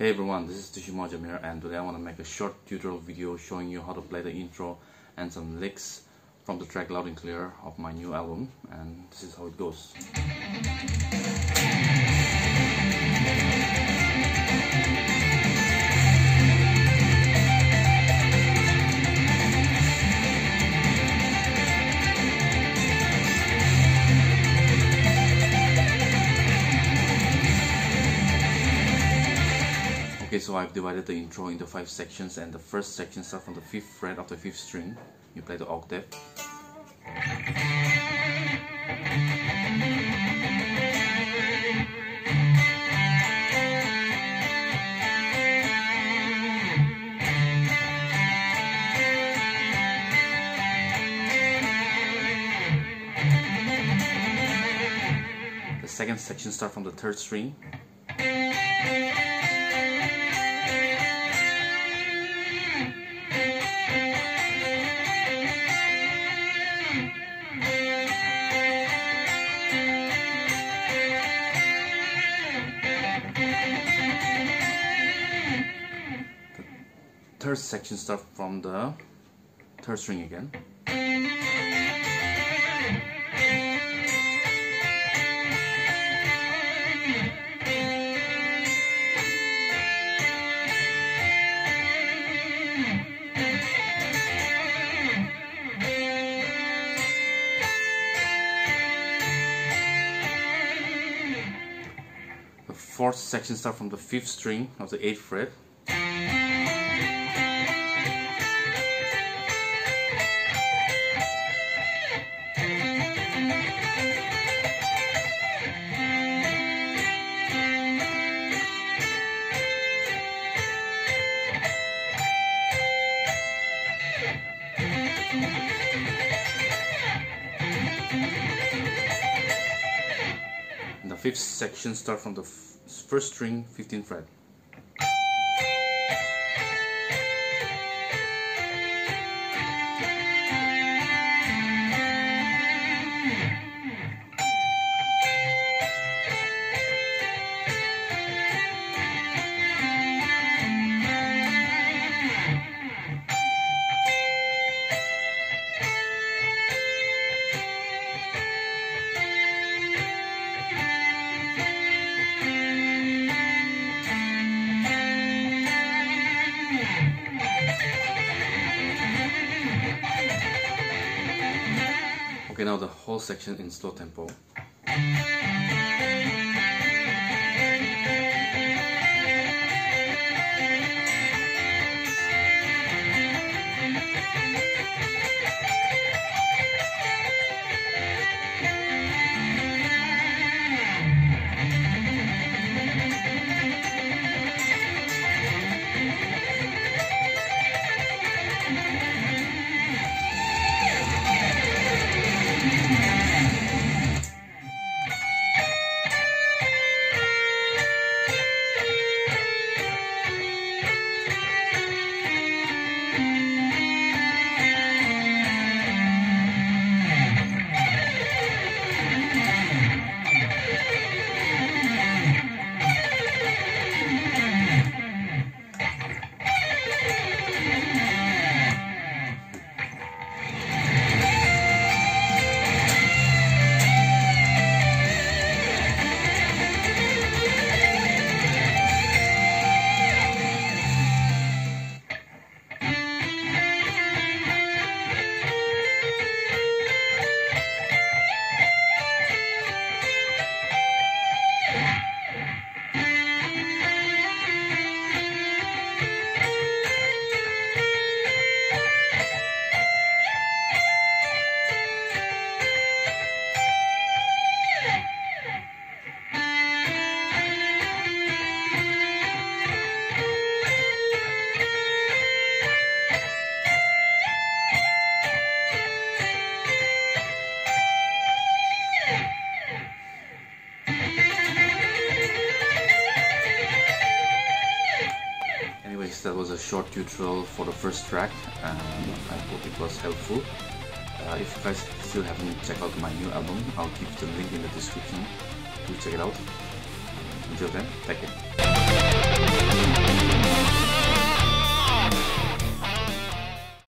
Hey everyone, this is Toshimoa Jamir and today I want to make a short tutorial video showing you how to play the intro and some licks from the track Loud and Clear of my new album and this is how it goes. Okay, so I've divided the intro into five sections and the first section starts from the fifth fret of the fifth string. You play the octave. The second section starts from the third string. Third section start from the third string again. The fourth section start from the fifth string of the eighth fret the fifth section starts from the first string 15th fret Okay, now the whole section in slow tempo. Anyways, that was a short tutorial for the first track and I hope it was helpful. Uh, if you guys still haven't checked out my new album, I'll keep the link in the description. to check it out. Until then, take care.